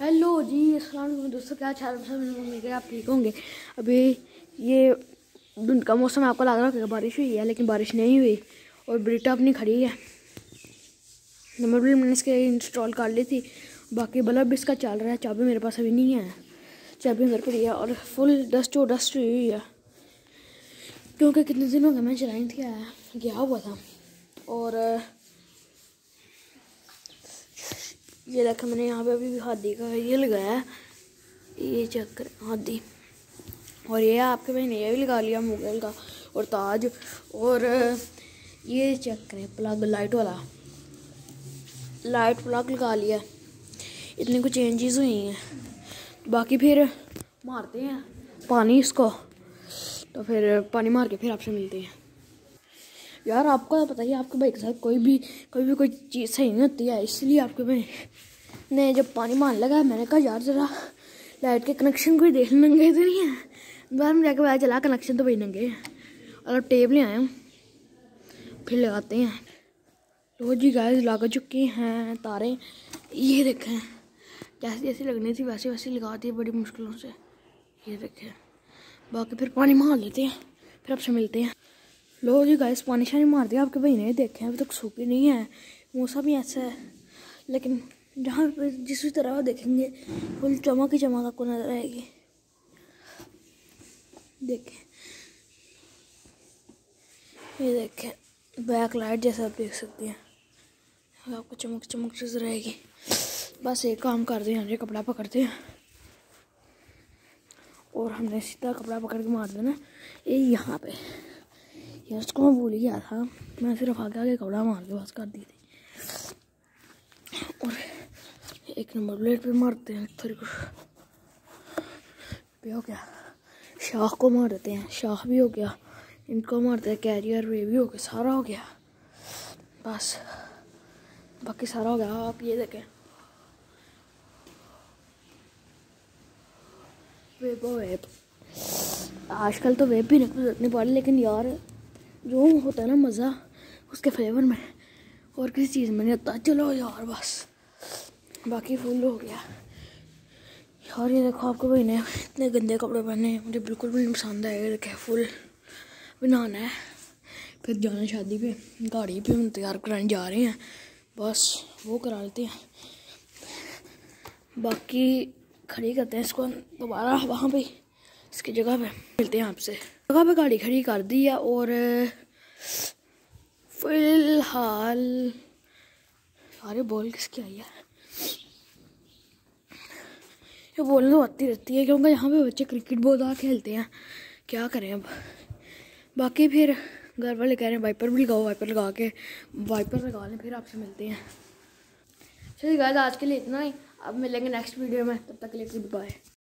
Hello जी, अस्सलाम दोस्तों, क्या चाल? है आप ठीक होंगे? अभी ये धुंध का मौसम आपको लग रहा होगा बारिश हुई है, लेकिन बारिश नहीं हुई और ब्रिटा अपनी खड़ी है। नंबर प्लेट मैंने इसके इंस्टॉल कर ली थी, बाकी बल्ब इसका चल रहा है, चाबी मेरे पास अभी नहीं है। चाबी अंदर पड़ी है और फुल डस्ट और डस्ट हुई हुई है। क्योंकि कितने दिन हो गए मैं चलाई थी गया हुआ था। और ये देखा मैंने यहाँ पे अभी हादी का ये लगाया है। ये चेक करें हादी और ये आपके भाई ने ये भी लगा लिया मुगल का और ताज। और ये चेक करें प्लग, लाइट वाला। लाइट प्लग लगा लिया इतनी कुछ चेंजेस हुई हैं। बाकी फिर मारते हैं। पानी इसको। तो फिर पानी मार के फिर आपसे मिलते हैं। यार, आपको पता ही आपके भाई के साथ कोई भी कोई भी कोई चीज़ सही नहीं होती है, इसलिए आपके भाई ने जब पानी मान लगा, मैंने कहा, यार ज़रा लाइट के कनेक्शन कोई देख नंगे तो नहीं है? बाहर में जाकर पता चला कनेक्शन तो भाई नंगे हैं। और टेप ले आए हम, फिर लगाते हैं। तो जी गाय लग चुकी हैं तारे। ये देखें, जैसे जैसे लगनी थी, वैसे वैसे लगा दी बड़ी मुश्किलों से। ये देखें, बाकी फिर पानी मार लेते हैं, फिर आपसे मिलते हैं। लो जी गाइस पानी शानी मार दिया, आपके भाई ने देखे अभी तक तो सूखी नहीं है। मौसम भी ऐसा है। लेकिन जहाँ पे जिस भी तरह देखेंगे, फुल चमक ही चमक आपको नज़र आएगी। देखें। ये देखें बैक लाइट जैसा आप देख सकते हैं। आपको चमक चमक नज़र आएगी। बस एक काम कर हैं ये कपड़ा पकड़ते हैं। और हमने सीधा कपड़ा पकड़ के मार देना, ये यहाँ पे। यार उसको मैं भूल गया था। मैं सिर्फ़ आगे आगे कपड़ा मार के बस कर दी थी। और एक नंबर प्लेट पे मारते हैं थोड़ी कुछ। भी हो गया। शाख को मार देते हैं। शाख भी हो गया। इनको मारते हैं। कैरियर वे भी हो गया सारा हो गया। बस। बाकी सारा हो गया। आप ये देखें। Web web. आजकल तो वेब भी नहीं नहीं पा रही लेकिन यार जो होता है ना मज़ा, उसके फ्लेवर में। और किसी चीज़ में नहीं होता। चलो यार, बस। बाकी फुल हो गया। यार, ये देखो आपको भाई ने इतने गंदे कपड़े पहने मुझे बिल्कुल भी नहीं पसंद आएगा देखे फुल बनाना है। फिर जाना शादी पे। गाड़ी पे हम तैयार कराने जा रहे हैं। बस, वो करा लेते हैं। बाकी खड़ी करते हैं इसको दोबारा वहाँ पे। इसकी जगह पे मिलते हैं आपसे। जगह पे गाड़ी खड़ी कर दी है और, फ़िलहाल सारे बॉल किसकी आई है? ये बॉल तो आती रहती है क्योंकि यहाँ पे बच्चे क्रिकेट बहुत ज़्यादा खेलते हैं। क्या करें अब? बाकी फिर घर वाले कह रहे हैं, वाइपर भी लगाओ, वाइपर लगा के, वाइपर लगा लें, फिर आपसे मिलते हैं। चलिए गाइस आज के लिए इतना ही। अब मिलेंगे नेक्स्ट वीडियो में। तब तक के लिए बाय